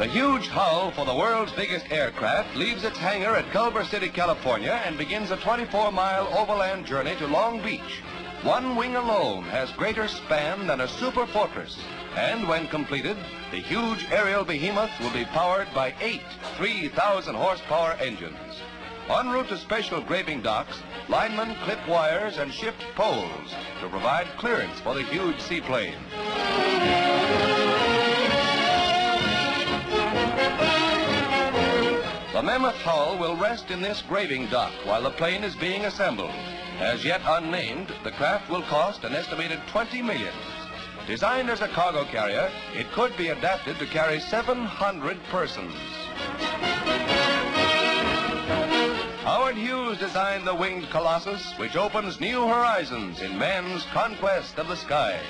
The huge hull for the world's biggest aircraft leaves its hangar at Culver City, California, and begins a 24-mile overland journey to Long Beach. One wing alone has greater span than a super fortress. And when completed, the huge aerial behemoth will be powered by eight 3,000 horsepower engines. En route to special graving docks, linemen clip wires and shift poles to provide clearance for the huge seaplane. The mammoth hull will rest in this graving dock while the plane is being assembled. As yet unnamed, the craft will cost an estimated 20 million. Designed as a cargo carrier, it could be adapted to carry 700 persons. Howard Hughes designed the winged colossus, which opens new horizons in man's conquest of the skies.